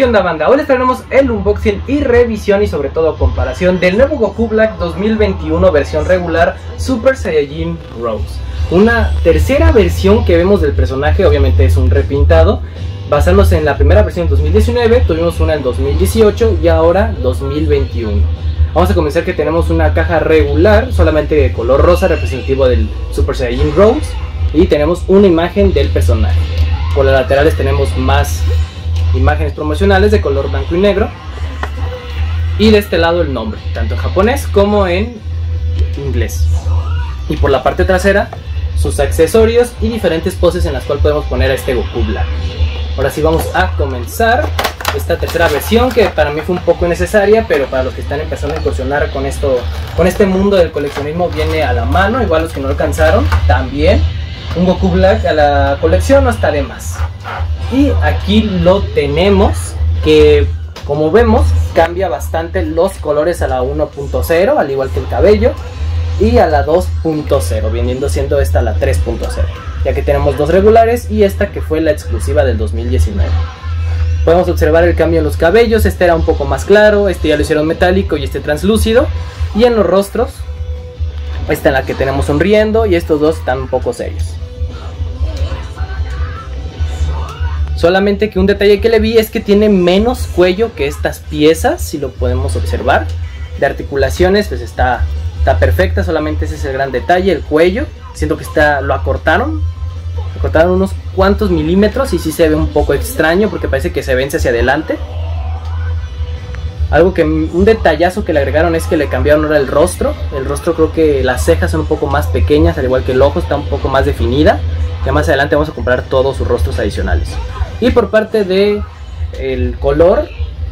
Hoy les traemos el unboxing y revisión y sobre todo comparación del nuevo Goku Black 2021 versión regular Super Saiyajin Rose. Una tercera versión que vemos del personaje, obviamente es un repintado, basándose en la primera versión en 2019, tuvimos una en 2018 y ahora 2021. Vamos a comenzar que tenemos una caja regular, solamente de color rosa representativo del Super Saiyajin Rose y tenemos una imagen del personaje. Por las laterales tenemos más imágenes promocionales de color blanco y negro. Y de este lado el nombre, tanto en japonés como en inglés. Y por la parte trasera, sus accesorios y diferentes poses en las cuales podemos poner a este Goku Black. Ahora sí vamos a comenzar esta tercera versión que para mí fue un poco innecesaria, pero para los que están empezando a incursionar con esto, con este mundo del coleccionismo viene a la mano, igual los que no alcanzaron, también un Goku Black a la colección no está más. Y aquí lo tenemos que como vemos cambia bastante los colores a la 1.0 al igual que el cabello y a la 2.0 viniendo siendo esta la 3.0 ya que tenemos dos regulares y esta que fue la exclusiva del 2019 podemos observar el cambio en los cabellos este era un poco más claro este ya lo hicieron metálico y este translúcido y en los rostros esta en la que tenemos sonriendo y estos dos están un poco serios Solamente que un detalle que le vi es que tiene menos cuello que estas piezas, si lo podemos observar. De articulaciones, pues está, está perfecta, solamente ese es el gran detalle, el cuello. Siento que está, lo acortaron, acortaron unos cuantos milímetros y sí se ve un poco extraño porque parece que se vence hacia adelante. Algo que un detallazo que le agregaron es que le cambiaron ahora el rostro. El rostro creo que las cejas son un poco más pequeñas, al igual que el ojo está un poco más definida. Ya más adelante vamos a comprar todos sus rostros adicionales. Y por parte de el color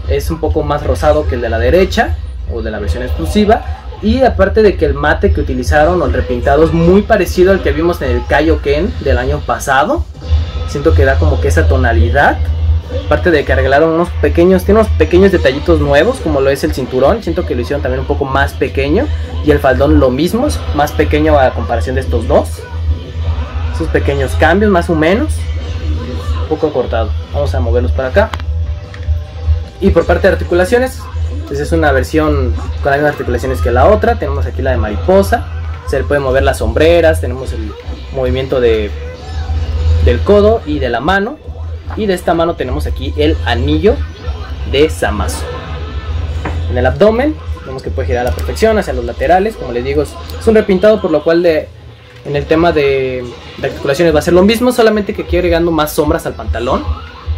es un poco más rosado que el de la derecha o de la versión exclusiva. Y aparte de que el mate que utilizaron o el repintado es muy parecido al que vimos en el Kaioken del año pasado. Siento que da como que esa tonalidad. Aparte de que arreglaron unos pequeños, tiene unos pequeños detallitos nuevos, como lo es el cinturón. Siento que lo hicieron también un poco más pequeño. Y el faldón lo mismo, más pequeño a comparación de estos dos. Esos pequeños cambios, más o menos poco cortado. Vamos a moverlos para acá. Y por parte de articulaciones, pues es una versión con las mismas articulaciones que la otra. Tenemos aquí la de mariposa. Se le puede mover las sombreras. Tenemos el movimiento de, del codo y de la mano. Y de esta mano tenemos aquí el anillo de Samazo. En el abdomen vemos que puede girar a la perfección hacia los laterales. Como les digo, es un repintado por lo cual de en el tema de, articulaciones va a ser lo mismo, solamente que aquí agregando más sombras al pantalón,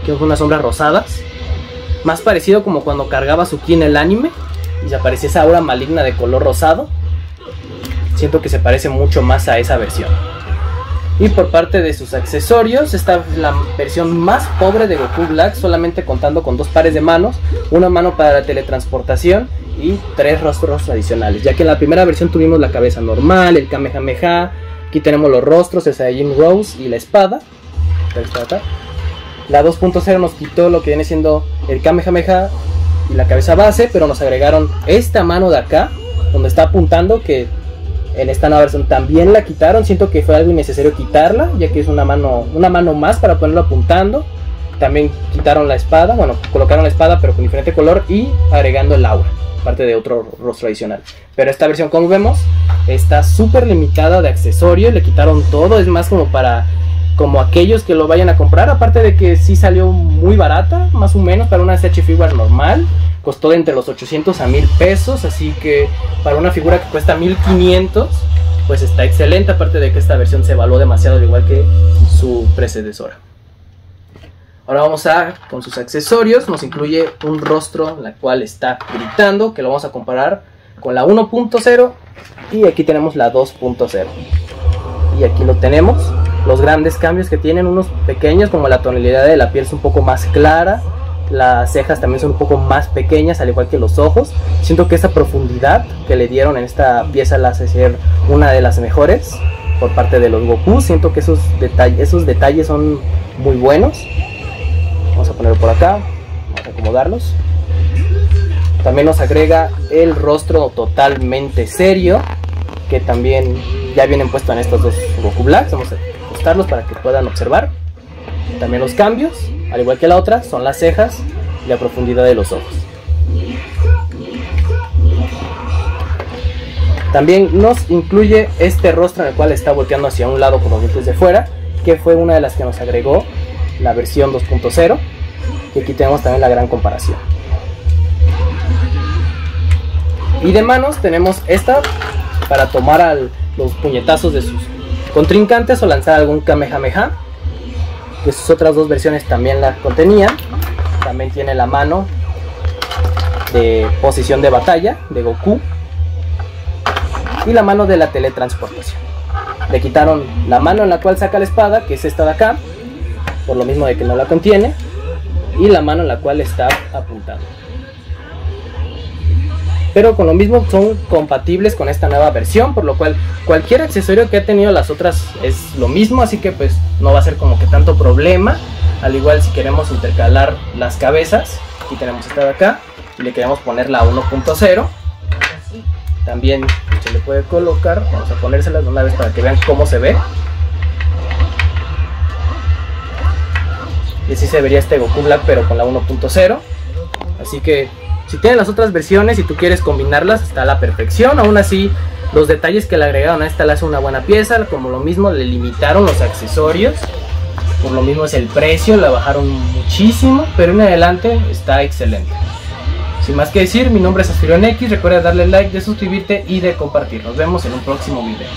que son unas sombras rosadas. Más parecido como cuando cargaba su ki en el anime y aparecía esa aura maligna de color rosado. Siento que se parece mucho más a esa versión. Y por parte de sus accesorios, esta es la versión más pobre de Goku Black, solamente contando con dos pares de manos, una mano para la teletransportación y tres rostros adicionales, ya que en la primera versión tuvimos la cabeza normal, el Kamehameha, Aquí tenemos los rostros, el Saiyajin Rose y la espada. La 2.0 nos quitó lo que viene siendo el Kamehameha y la cabeza base, pero nos agregaron esta mano de acá, donde está apuntando, que en esta nueva versión también la quitaron. Siento que fue algo innecesario quitarla, ya que es una mano, una mano más para ponerlo apuntando. También quitaron la espada, bueno, colocaron la espada pero con diferente color y agregando el aura parte de otro rostro adicional. Pero esta versión, como vemos, está súper limitada de accesorios, le quitaron todo, es más como para como aquellos que lo vayan a comprar, aparte de que sí salió muy barata, más o menos para una SH Figure normal, costó de entre los 800 a 1000 pesos, así que para una figura que cuesta 1500, pues está excelente, aparte de que esta versión se evaluó demasiado, al igual que su predecesora. Ahora vamos a, con sus accesorios, nos incluye un rostro la cual está gritando, que lo vamos a comparar con la 1.0 y aquí tenemos la 2.0. Y aquí lo tenemos, los grandes cambios que tienen, unos pequeños como la tonalidad de la piel es un poco más clara, las cejas también son un poco más pequeñas, al igual que los ojos. Siento que esa profundidad que le dieron en esta pieza la hace ser una de las mejores por parte de los Goku. Siento que esos, detalles, esos detalles son muy buenos. Vamos a ponerlo por acá, vamos a acomodarlos. También nos agrega el rostro totalmente serio, que también ya vienen puestos en estos dos Goku Blacks. Vamos a ajustarlos para que puedan observar. También los cambios, al igual que la otra, son las cejas la profundidad de los ojos. También nos incluye este rostro en el cual está volteando hacia un lado con los dientes fuera, que fue una de las que nos agregó la versión 2.0, que aquí tenemos también la gran comparación. Y de manos tenemos esta para tomar los puñetazos de sus contrincantes o lanzar algún Kamehameha, que sus otras dos versiones también la contenían. También tiene la mano de posición de batalla de Goku y la mano de la teletransportación. Le quitaron la mano en la cual saca la espada, que es esta de acá, por lo mismo de que no la contiene, y la mano en la cual está apuntando. Pero con lo mismo son compatibles con esta nueva versión, por lo cual cualquier accesorio que ha tenido las otras es lo mismo, así que pues no va a ser como que tanto problema. Al igual si queremos intercalar las cabezas, aquí tenemos esta de acá, y le queremos poner la 1.0, también se le puede colocar, vamos a ponérselas de una vez para que vean cómo se ve. Y así se vería este Goku Black pero con la 1.0. Así que si tienen las otras versiones y tú quieres combinarlas está a la perfección. Aún así los detalles que le agregaron a esta le hace una buena pieza. Como lo mismo le limitaron los accesorios. Por lo mismo es el precio, la bajaron muchísimo. Pero en adelante está excelente. Sin más que decir, mi nombre es Aspirion X, recuerda darle like, de suscribirte y de compartir. Nos vemos en un próximo video.